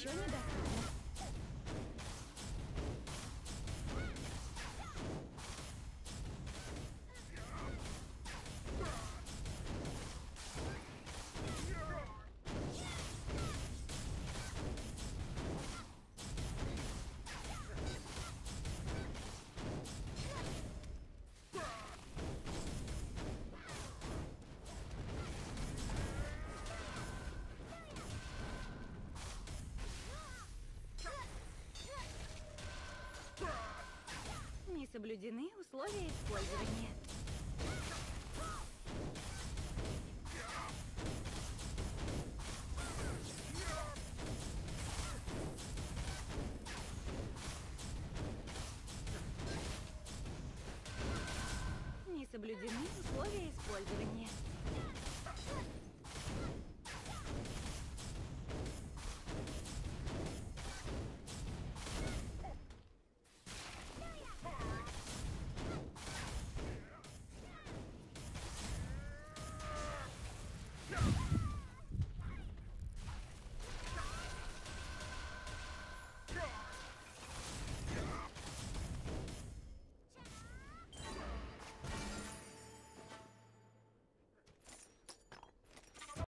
Еще недоступно. Не Соблюдены условия использования. Не соблюдены условия использования.